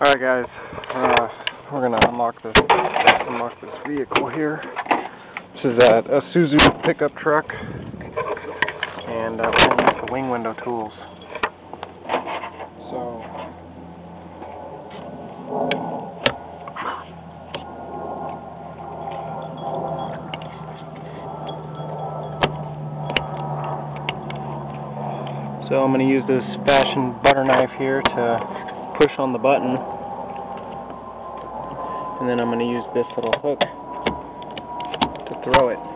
Alright guys, uh, we're gonna unlock this, unlock this vehicle here. This is a, Suzuki pickup truck, and uh, we're gonna use the wing window tools. So, so I'm gonna use this fashion butter knife here to push on the button and then I'm going to use this little hook to throw it.